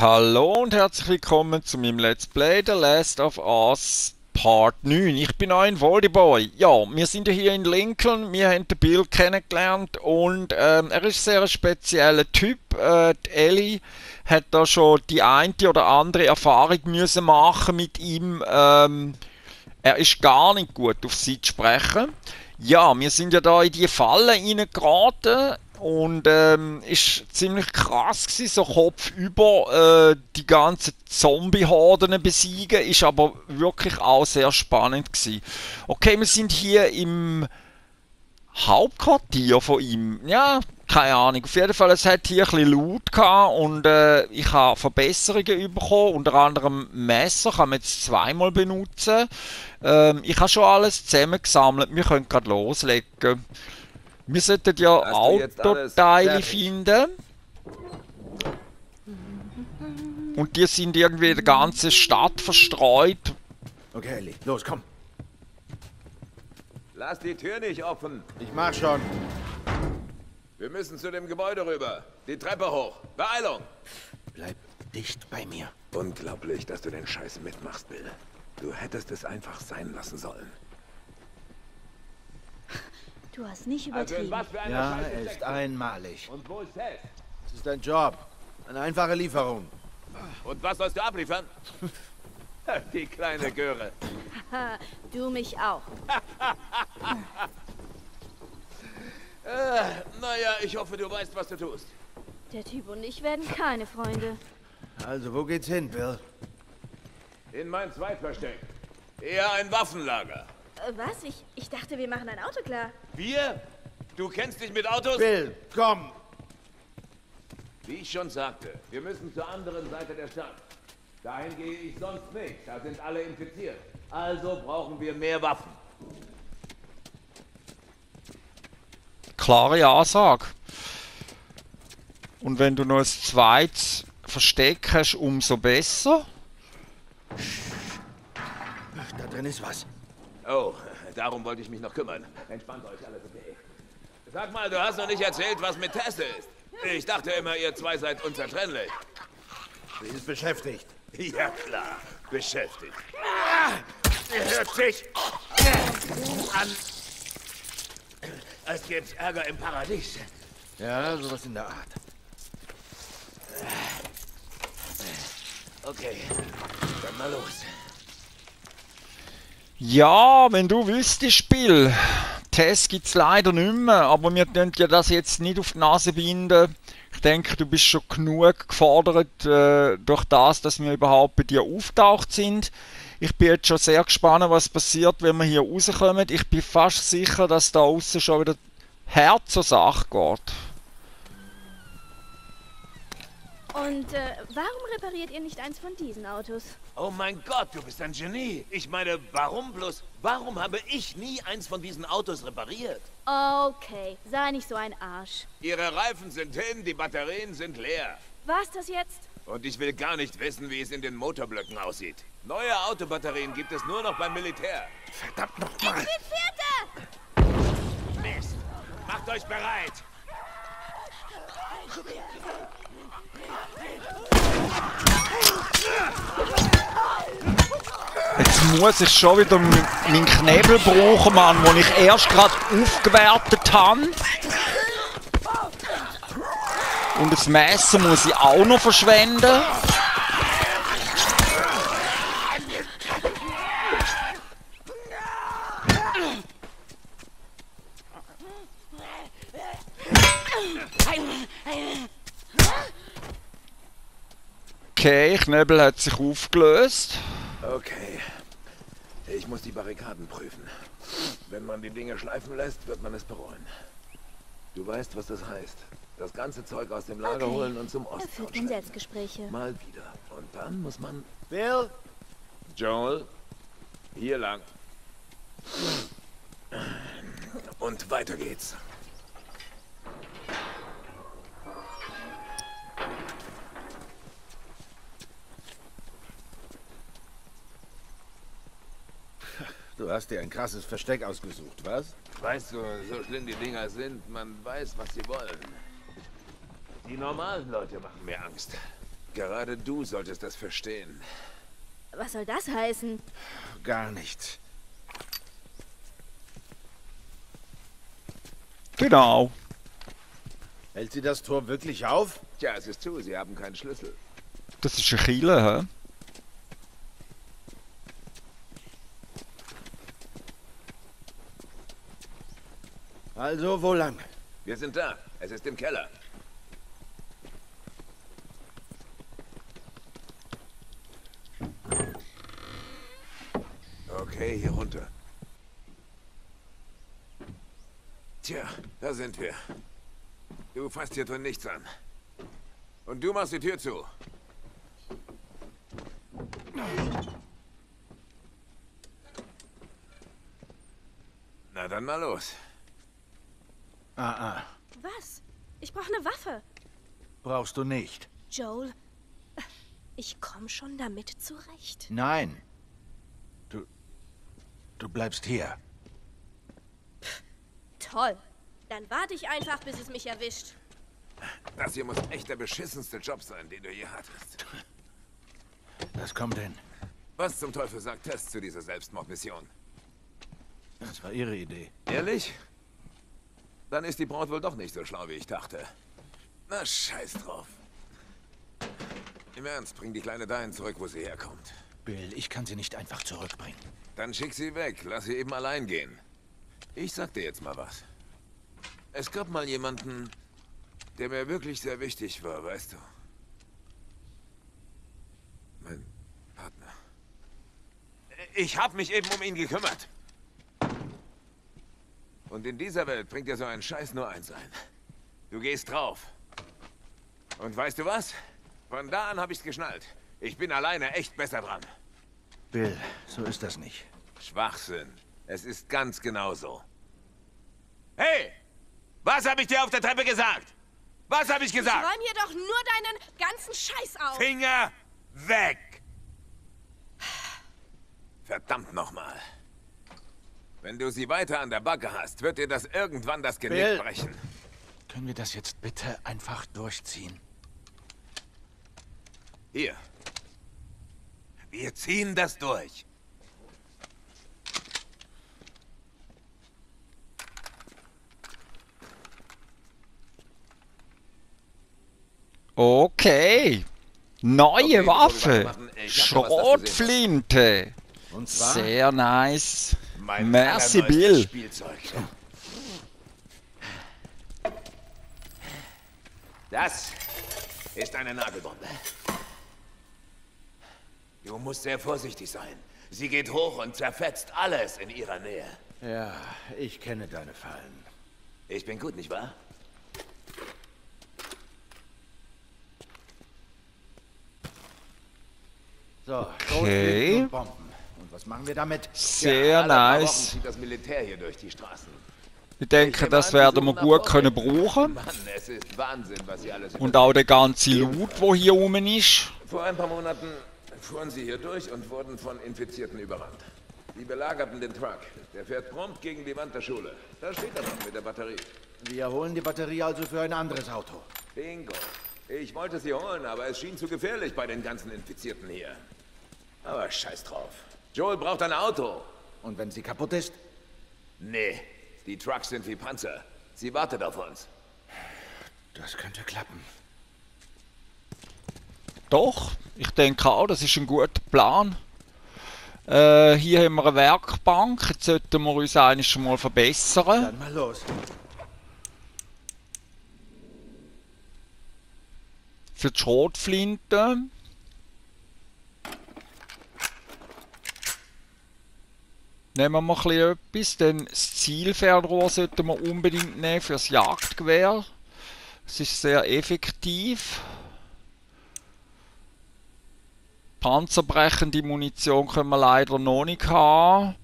Hallo und herzlich willkommen zu meinem Let's Play The Last of Us Part 9. Ich bin ein Volleyboy. Ja, wir sind ja hier in Lincoln, wir haben den Bill kennengelernt und ähm, er ist sehr ein spezieller Typ. Äh, Ellie hat da schon die eine oder andere Erfahrung müssen machen mit ihm. Ähm, er ist gar nicht gut auf sie zu sprechen. Ja, wir sind ja da in die Falle reingeraten und ähm, ist ziemlich krass gewesen, so kopfüber äh, die ganzen Zombie-Horden besiegen, ist aber wirklich auch sehr spannend gewesen. Okay, wir sind hier im Hauptquartier von ihm. Ja, keine Ahnung. Auf jeden Fall, es hat hier ein bisschen Loot gehabt und äh, ich habe Verbesserungen bekommen. Unter anderem Messer kann man jetzt zweimal benutzen. Ähm, ich habe schon alles zusammengesammelt. Wir können gerade loslegen. Wir sollten ja Autoteile finden. Und die sind irgendwie in der ganzen Stadt verstreut. Okay, Ellie, los, komm. Lass die Tür nicht offen. Ich mach schon. Wir müssen zu dem Gebäude rüber. Die Treppe hoch. Beeilung. Bleib dicht bei mir. Unglaublich, dass du den Scheiß mitmachst, Bill. Du hättest es einfach sein lassen sollen. Du hast nicht Also in übertrieben. was für einer Ja, Scheiße er ist einmalig. Und wo ist Tess? Es ist ein Job. Eine einfache Lieferung. Und was sollst du abliefern? die kleine Göre. Du mich auch. Äh, naja, ich hoffe, du weißt, was du tust. Der Typ und ich werden keine Freunde. Also, wo geht's hin, Bill? In mein Zweitversteck. Eher ein Waffenlager. Äh, was? Ich, ich dachte, wir machen ein Auto klar. Wir? Du kennst dich mit Autos? Bill, komm! Wie ich schon sagte, wir müssen zur anderen Seite der Stadt. Dahin gehe ich sonst nicht. Da sind alle infiziert. Also brauchen wir mehr Waffen. Klare Ansage. Und wenn du noch ein zweites Versteck hast, umso besser. Da drin ist was. Oh, darum wollte ich mich noch kümmern. Entspannt euch, alles okay. Sag mal, du hast noch nicht erzählt, was mit Tess ist. Ich dachte immer, ihr zwei seid unzertrennlich. Sie ist beschäftigt. Ja klar, beschäftigt. Ihr hört sich an. Es gibt Ärger im Paradies. Ja, sowas in der Art. Okay, dann mal los. Ja, wenn du wüsstest, Bill. Test gibt's leider nicht mehr, aber wir können ja das jetzt nicht auf die Nase binden. Ich denke, du bist schon genug gefordert äh, durch das, dass wir überhaupt bei dir auftaucht sind. Ich bin jetzt schon sehr gespannt, was passiert, wenn wir hier rauskommen. Ich bin fast sicher, dass da außen schon wieder Herz zur Sache geht. Und äh, warum repariert ihr nicht eins von diesen Autos? Oh mein Gott, du bist ein Genie. Ich meine, warum bloß? Warum habe ich nie eins von diesen Autos repariert? Okay, sei nicht so ein Arsch. Ihre Reifen sind hin, die Batterien sind leer. War's das jetzt? Und ich will gar nicht wissen, wie es in den Motorblöcken aussieht. Neue Autobatterien gibt es nur noch beim Militär. Verdammt nochmal! Vierte! Mist! Macht euch bereit! Muss ich schon wieder meinen Knebel brauchen, Mann, den ich erst gerade aufgewertet habe. Und das Messer muss ich auch noch verschwenden. Okay, Knebel hat sich aufgelöst. Okay. Ich muss die Barrikaden prüfen. Wenn man die Dinge schleifen lässt, wird man es bereuen. Du weißt, was das heißt. Das ganze Zeug aus dem Lager Okay. holen und zum Er Ostzaun führt schleppen. Selbstgespräche. Mal wieder. Und dann muss man... Bill? Joel, hier lang. Und weiter geht's. Du hast dir ein krasses Versteck ausgesucht, was? Weißt du, so schlimm die Dinger sind, man weiß, was sie wollen. Die normalen Leute machen mir Angst. Gerade du solltest das verstehen. Was soll das heißen? Gar nichts. Genau. Hält sie das Tor wirklich auf? Tja, es ist zu, sie haben keinen Schlüssel. Das ist ein Kille, hä? Also, wo lang? Wir sind da. Es ist im Keller. Okay, hier runter. Tja, da sind wir. Du fasst hier drin nichts an. Und du machst die Tür zu. Na dann mal los. Ah, ah. Was? Ich brauche eine Waffe. Brauchst du nicht. Joel, ich komme schon damit zurecht. Nein. Du. Du bleibst hier. Toll. Dann warte ich einfach, bis es mich erwischt. Das hier muss echt der beschissenste Job sein, den du je hattest. Das kommt hin. Was zum Teufel sagt Tess zu dieser Selbstmordmission? Das war ihre Idee. Ehrlich? Dann ist die Braut wohl doch nicht so schlau, wie ich dachte. Na, scheiß drauf. Im Ernst, bring die kleine dahin zurück, wo sie herkommt. Bill, ich kann sie nicht einfach zurückbringen. Dann schick sie weg, lass sie eben allein gehen. Ich sag dir jetzt mal was. Es gab mal jemanden, der mir wirklich sehr wichtig war, weißt du. Mein Partner. Ich hab mich eben um ihn gekümmert. Und in dieser Welt bringt dir so ein Scheiß nur eins ein. Du gehst drauf. Und weißt du was? Von da an hab ich's geschnallt. Ich bin alleine echt besser dran. Bill, so ist das nicht. Schwachsinn. Es ist ganz genau so. Hey! Was habe ich dir auf der Treppe gesagt? Was habe ich gesagt? Räum hier doch nur deinen ganzen Scheiß auf. Finger weg! Verdammt nochmal. Wenn du sie weiter an der Backe hast, wird dir das irgendwann das Genick Bill. brechen. Können wir das jetzt bitte einfach durchziehen? Hier. Wir ziehen das durch. Okay. Neue Okay, Waffe. Schrotflinte. Sehr nice. Mein Merci, Bill. Spielzeug. Das ist eine Nagelbombe. Du musst sehr vorsichtig sein. Sie geht hoch und zerfetzt alles in ihrer Nähe. Ja, ich kenne deine Fallen. Ich bin gut, nicht wahr? So, Okay. Bomben. Was machen wir damit? Sehr Wochen nice. das Militär hier durch die Straßen. Ich denke, das werden wir gut können brauchen. Mann, es ist Wahnsinn, was sie alles Und auch der ganze Loot, wo hier rum ist. Vor ein paar Monaten fuhren sie hier durch und wurden von Infizierten überrannt. Die belagerten den Truck. Der fährt prompt gegen die Wand der Schule. Da steht er noch mit der Batterie. Wir holen die Batterie also für ein anderes Auto. Bingo. Ich wollte sie holen, aber es schien zu gefährlich bei den ganzen Infizierten hier. Aber scheiß drauf. Joel braucht ein Auto. Und wenn sie kaputt ist? Nee, die Trucks sind wie Panzer. Sie wartet auf uns. Das könnte klappen. Doch, ich denke auch, das ist ein guter Plan. Äh, hier haben wir eine Werkbank. Jetzt sollten wir uns eigentlich schon mal verbessern. Dann mal los. Für die Schrotflinte. Nehmen wir ein etwas. Dann das Zielfernrohr sollten wir unbedingt nehmen für das Jagdgewehr. Es ist sehr effektiv. Panzerbrechende Munition können wir leider noch nicht haben.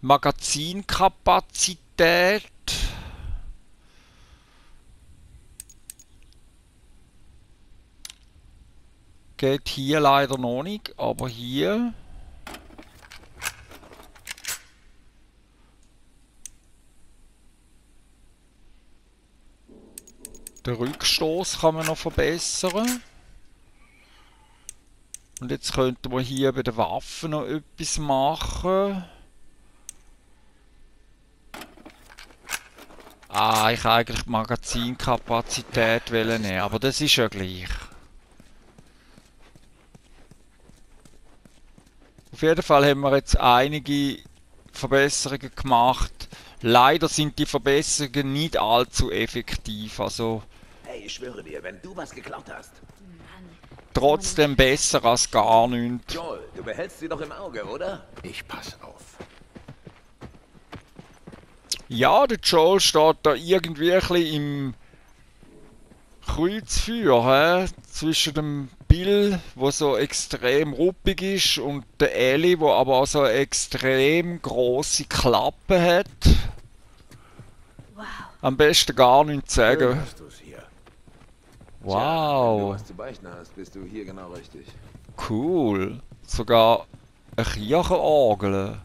Magazinkapazität. Geht hier leider noch nicht, aber hier. Den Rückstoß kann man noch verbessern. Und jetzt könnten wir hier bei den Waffen noch etwas machen. Ah, ich eigentlich die Magazinkapazität nehmen, aber das ist ja gleich. Auf jeden Fall haben wir jetzt einige Verbesserungen gemacht. Leider sind die Verbesserungen nicht allzu effektiv, also ich schwöre dir, wenn du was geklaut hast. trotzdem besser als gar nichts. Joel, du behältst sie doch im Auge, oder? Ich pass auf. Ja, der Joel steht da irgendwie ein bisschen im Kreuzfeuer, hä? Zwischen dem Bill, wo so extrem ruppig ist, und der Ellie, wo aber auch so eine extrem große Klappe hat. Wow. Am besten gar nichts Schön sagen. hast du Wow, was zu beichten hast, bist du hier genau richtig. cool. Sogar eine Kirchenorgel.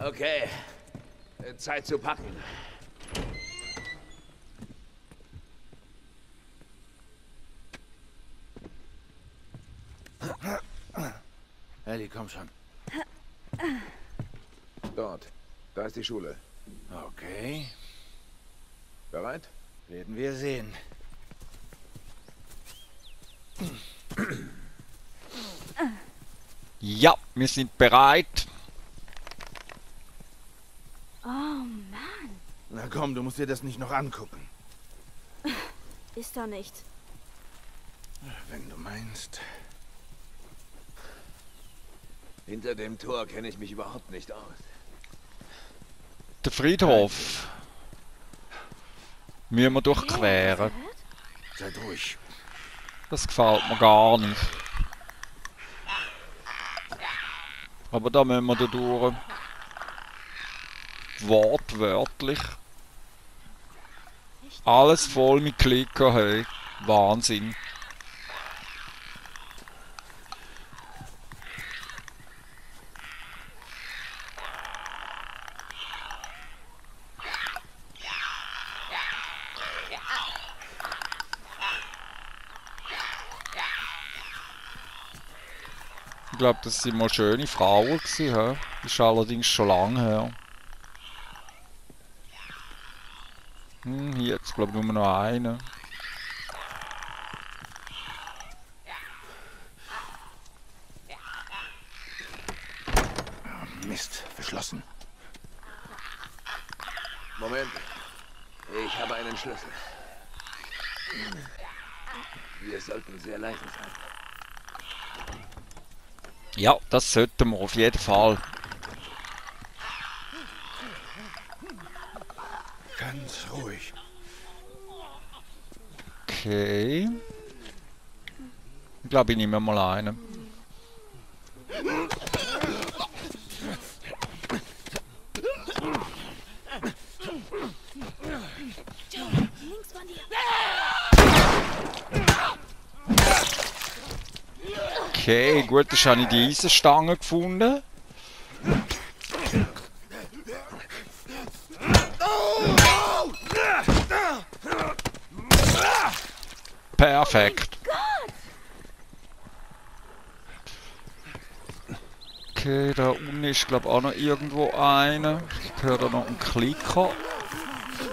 Okay, äh, Zeit zu packen. Ellie, komm schon. Dort, da ist die Schule. Okay, Bereit? werden wir sehen. Ja, wir sind bereit. Oh Mann, Na komm, du musst dir das nicht noch angucken. ist doch nicht. Wenn du meinst. Hinter dem Tor kenne ich mich überhaupt nicht aus. Der Friedhof. Müssen wir durchqueren. Seid ruhig. Das gefällt mir gar nicht. Aber da müssen wir da durch. Wortwörtlich. Alles voll mit Klicker, hey. Wahnsinn. Ich glaube, das sind mal schöne Frauen gewesen, hä? Ist allerdings schon lange her. Hm, hier jetzt glaube ich nur noch eine. Mist, verschlossen. Moment. Ich habe einen Schlüssel. Wir sollten sehr leise sein. Ja, das sollten wir auf jeden Fall. Ganz ruhig. Okay. Ich glaube, ich nehme mal einen. Okay, gut, dann habe ich die Eisenstange gefunden. Perfekt. Okay, da unten ist glaube auch noch irgendwo einer. Ich höre da noch einen Klicker.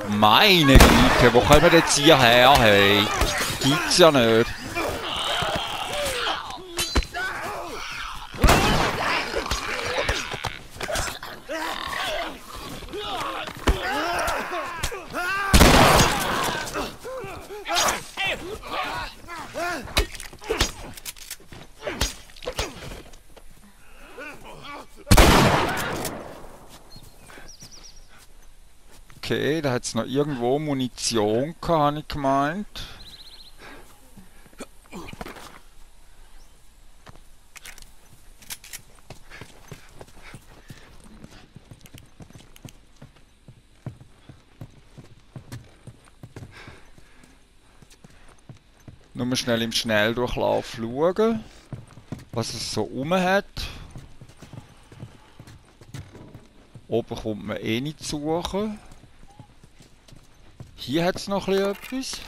Meine Güte, wo kommen wir jetzt hierher, hey? Gibt's ja nicht. Okay, da hat es noch irgendwo Munition gehabt, habe ich gemeint. Nur mal schnell im Schnelldurchlauf schauen, was es so rum hat. Oben kommt man eh nicht suchen. Hier hat es noch etwas.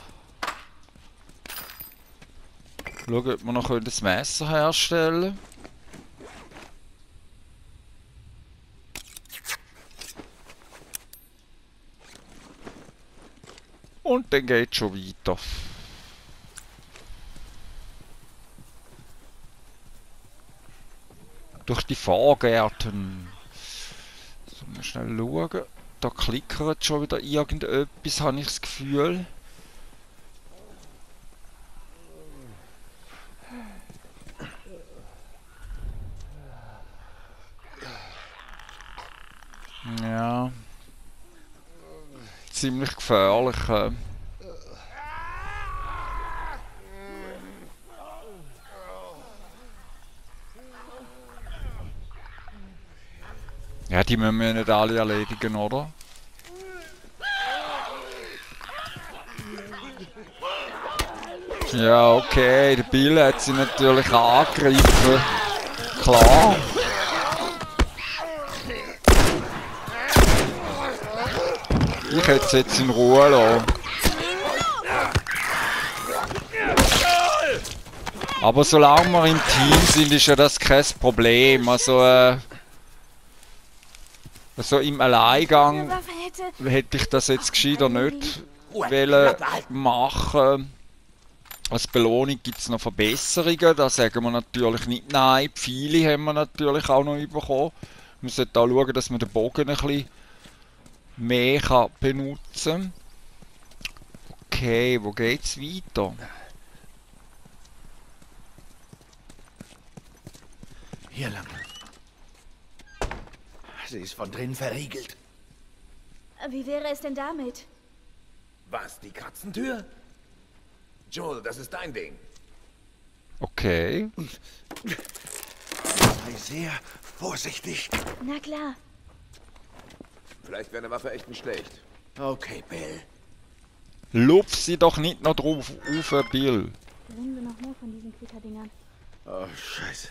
Schauen, ob wir noch ein Messer herstellen können. Und dann geht schon weiter. Durch die Fahrgärten. So, mal schnell schauen. Da klickert schon wieder irgendetwas, habe ich das Gefühl. Ja. Ziemlich gefährlich. äh. Ja, die müssen wir nicht alle erledigen, oder? Ja, okay, der Bill hat sie natürlich angegriffen. Klar. Ich hätte sie jetzt in Ruhe lassen. Aber solange wir im Team sind, ist ja das kein Problem. Also, äh, also im Alleingang hätte... ich das jetzt gescheiter nicht wollen machen. Als Belohnung gibt es noch Verbesserungen, da sagen wir natürlich nicht nein. Pfeile haben wir natürlich auch noch bekommen. Wir sollten auch schauen, dass man den Bogen ein bisschen mehr kann benutzen kann. Okay, wo geht's weiter? Hier lang. Sie ist von drinnen verriegelt. Wie wäre es denn damit? Was, die Katzentür? Joel, das ist dein Ding. Okay. Sei sehr vorsichtig. Na klar. Vielleicht wäre eine Waffe echt nicht schlecht. Okay, Bill. Lupf sie doch nicht noch drauf auf, Bill. Bringen wir noch mehr von diesen Quitterdingern. Oh, scheiße.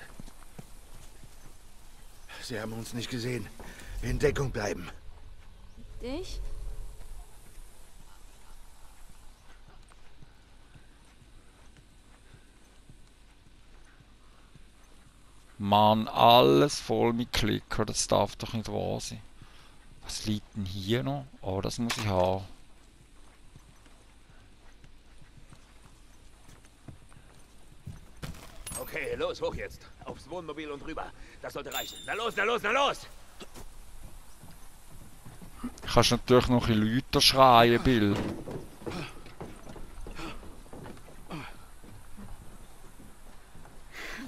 Sie haben uns nicht gesehen. In Deckung bleiben. Dich? Mann, alles voll mit Klicker, das darf doch nicht wahr sein. Was liegt denn hier noch? Oh, das muss ich haben. Okay, los, hoch jetzt. Aufs Wohnmobil und rüber. Das sollte reichen. Na los, na los, na los! Kannst natürlich noch ein bisschen lauter schreien, Bill.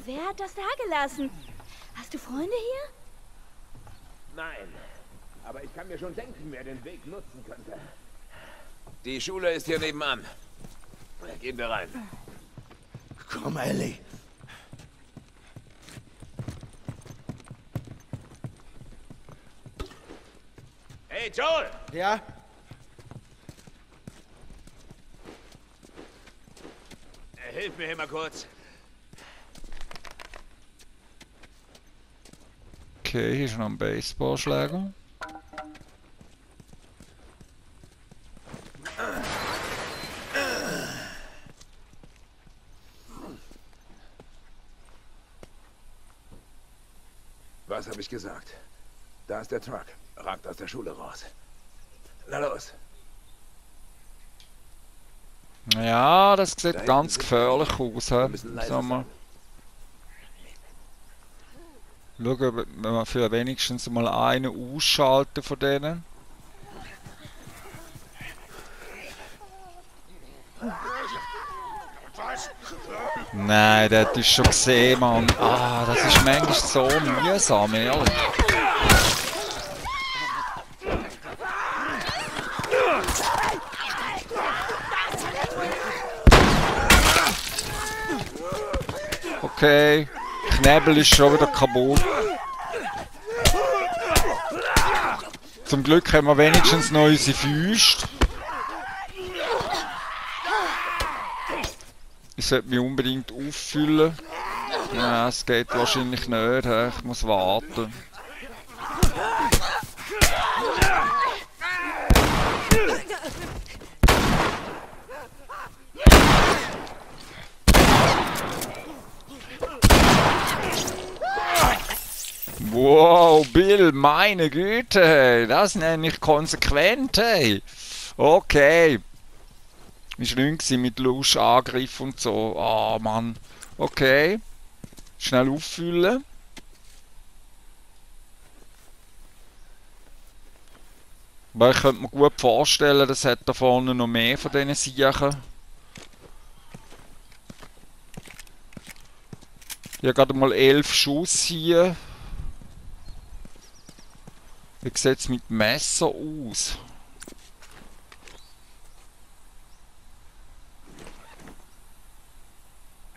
Wer hat das da gelassen? Hast du Freunde hier? Nein. Aber ich kann mir schon denken, wer den Weg nutzen könnte. Die Schule ist hier nebenan. Gehen wir rein. Komm, Ellie. Hey, Joel! Ja? Äh, Hilf mir hier mal kurz. Okay, hier ist noch ein Baseballschläger. Was habe ich gesagt? Da ist der Truck. Ragt aus der Schule raus. Na los. Ja, das sieht hinten ganz gefährlich aus. Wir He? Sag mal. Schauen, wenn wir für wenigstens mal einen ausschalten von denen. Nein, das ist schon gesehen, Mann. Ah, das ist manchmal so mühsam, ehrlich. Okay, Knebel ist schon wieder kaputt. Zum Glück haben wir wenigstens noch unsere Füße. Ich sollte mich unbedingt auffüllen. Ja, es geht wahrscheinlich nicht. Ich muss warten. Wow, Bill, meine Güte, das nenne ich konsequent, hey. Okay. Ist nicht mit Lusch, Angriff und so. Oh, Mann. Okay. Schnell auffüllen. Weil ich könnte mir gut vorstellen, das hat da vorne noch mehr von diesen Siechen. Ich habe gerade mal 11 Schuss hier. Wie sieht es mit Messer aus?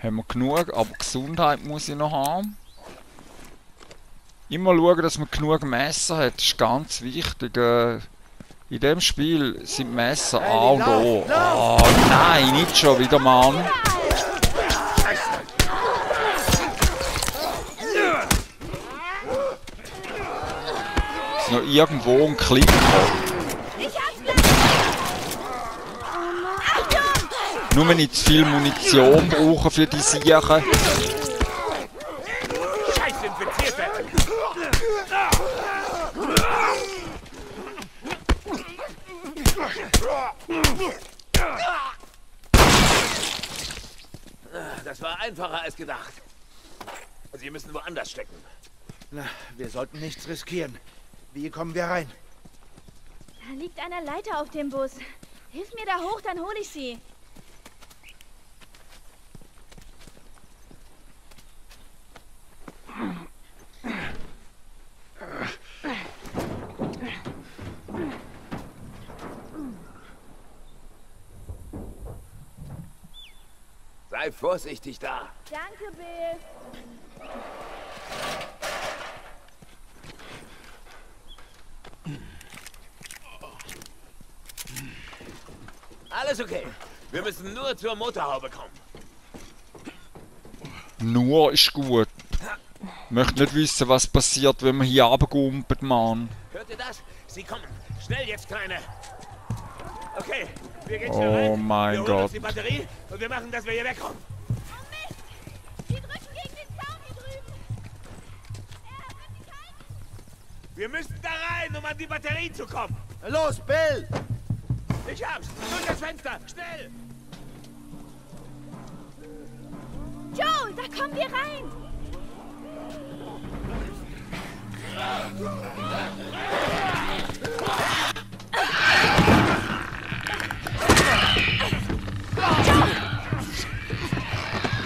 Haben wir genug, aber Gesundheit muss ich noch haben. Immer schauen, dass man genug Messer hat, das ist ganz wichtig. Äh, in dem Spiel sind Messer A und O. Oh nein, nicht schon wieder, Mann. Ist noch irgendwo ein Klick. Nur wenn ich zu viel Munition brauche für die Sachen. Scheiß Infizierte! Das war einfacher als gedacht. Sie müssen woanders stecken. Na, wir sollten nichts riskieren. Wie kommen wir rein? Da liegt eine Leiter auf dem Bus. Hilf mir da hoch, dann hole ich sie. Sei vorsichtig da. Danke, Bill. Alles okay. Wir müssen nur zur Motorhaube kommen. Nur ist gut. Ich möchte nicht wissen, was passiert, wenn man hier runtergumpelt, Mann. Hört ihr das? Sie kommen. Schnell jetzt, Kleine. Okay, wir gehen Oh schnell rein. mein wir holen uns Gott. die Batterie und wir machen, dass wir hier wegkommen. Sie drücken gegen den Zaun hier drüben. Er wird sich halten. Wir müssen da rein, um an die Batterie zu kommen. Los, Bill! Ich hab's. Durch das Fenster. Schnell. Joe, da kommen wir rein.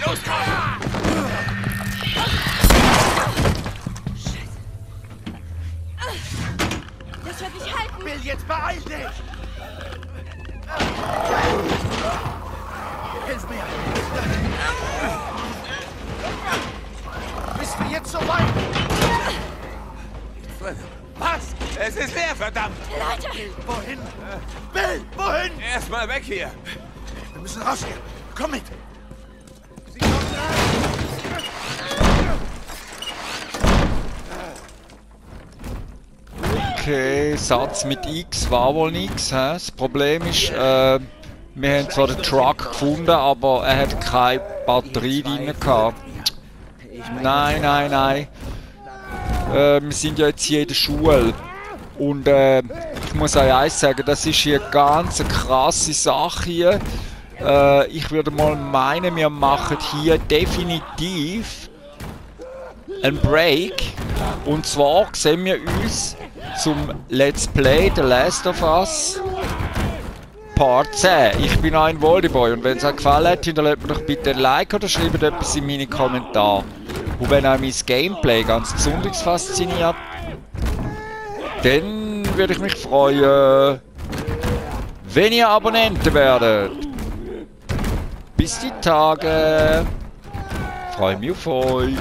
Los, komm. Das wird nicht halten. Bill, jetzt beeil dich! Hilf mir! Bist du jetzt so weit? Was? Es ist leer, verdammt. Leute, Wohin? Bill, wohin? Erstmal weg hier. Wir müssen raus hier. Komm mit! Okay, Satz mit X war wohl nichts. Das Problem ist, äh, wir haben zwar den Truck gefunden, aber er hat keine Batterie drin gehabt. Nein, nein, nein. Äh, wir sind ja jetzt hier in der Schule. Und äh, ich muss euch eins sagen, das ist hier eine ganz krasse Sache hier. Äh, ich würde mal meinen, wir machen hier definitiv einen Break. Und zwar sehen wir uns zum Let's Play The Last of Us Part 10. Ich bin ein Volleyball und wenn es euch gefallen hat, hinterlasst mir doch bitte ein Like oder schreibt etwas in meine Kommentare. Und wenn euch mein Gameplay ganz besonders fasziniert, dann würde ich mich freuen, wenn ihr Abonnenten werdet. Bis die Tage. Freue mich auf euch.